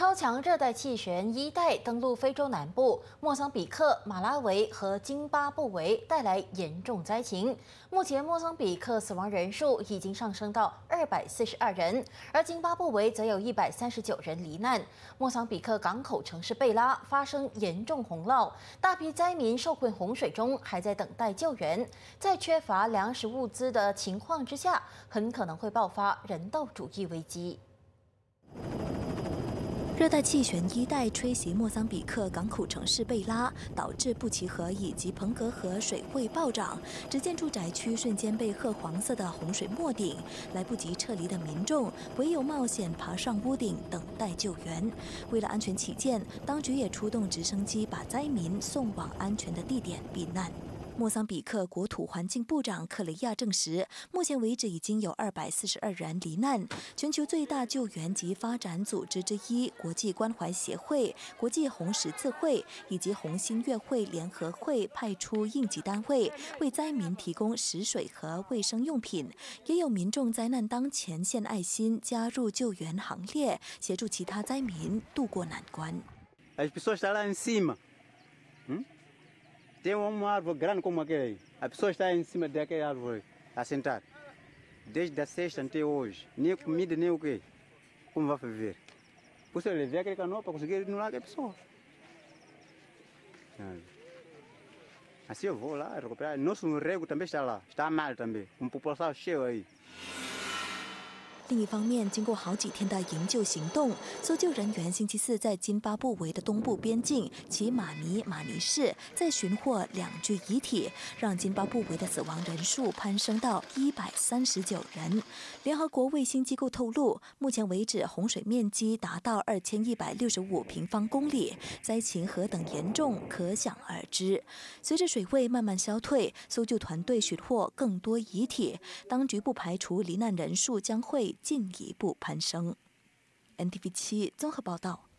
超强热带气旋伊代登陆非洲南部，莫桑比克、马拉维和津巴布韦带来严重灾情。目前，莫桑比克死亡人数已经上升到二百四十二人，而津巴布韦则有一百三十九人罹难。莫桑比克港口城市贝拉发生严重洪涝，大批灾民受困洪水中，还在等待救援。在缺乏粮食物资的情况之下，很可能会爆发人道主义危机。热带气旋伊代吹袭莫桑比克港口城市贝拉，导致布奇河以及彭格河水位暴涨，只见住宅区瞬间被褐黄色的洪水没顶，来不及撤离的民众唯有冒险爬上屋顶等待救援。为了安全起见，当局也出动直升机把灾民送往安全的地点避难。莫桑比克国土环境部长克雷亚证实，目前为止已经有二百四十二人罹难。全球最大救援及发展组织之一——国际关怀协会、国际红十字会以及红新月会联合会派出应急单位，为灾民提供食水和卫生用品。也有民众灾难当前献爱心加入救援行列，协助其他灾民渡过难关。Tem uma árvore grande como aquela aí. A pessoa está em cima daquela árvore, a sentar. Desde a sexta até hoje. Nem comida, nem o quê. Como vai viver? Por isso ele vê aquele canoa para conseguir ir no lado da pessoa. Assim eu vou lá recuperar. Nosso rego também está lá. Está mal também. Com população cheia aí. 另一方面，经过好几天的营救行动，搜救人员星期四在津巴布韦的东部边境奇马尼马尼市再寻获两具遗体，让津巴布韦的死亡人数攀升到一百三十九人。联合国卫星机构透露，目前为止洪水面积达到二千一百六十五平方公里，灾情何等严重可想而知。随着水位慢慢消退，搜救团队寻获更多遗体，当局不排除罹难人数将会。进一步攀升。NTV 七综合报道。